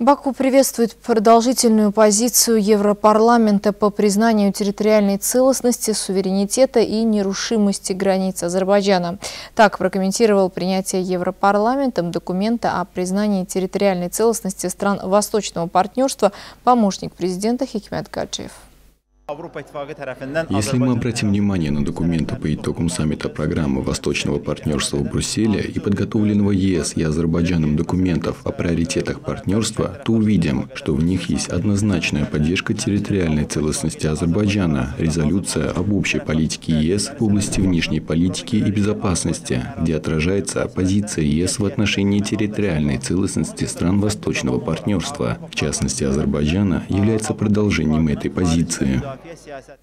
Баку приветствует продолжительную позицию Европарламента по признанию территориальной целостности, суверенитета и нерушимости границ Азербайджана. Так прокомментировал принятие Европарламентом документа о признании территориальной целостности стран Восточного партнерства помощник президента Хикмет Гаджиев. Если мы обратим внимание на документы по итогам саммита программы Восточного партнерства в Брюсселе и подготовленного ЕС и Азербайджаном документов о приоритетах партнерства, то увидим, что в них есть однозначная поддержка территориальной целостности Азербайджана, резолюция об общей политике ЕС в области внешней политики и безопасности, где отражается позиция ЕС в отношении территориальной целостности стран Восточного партнерства. В частности, Азербайджана является продолжением этой позиции. Yes, yes.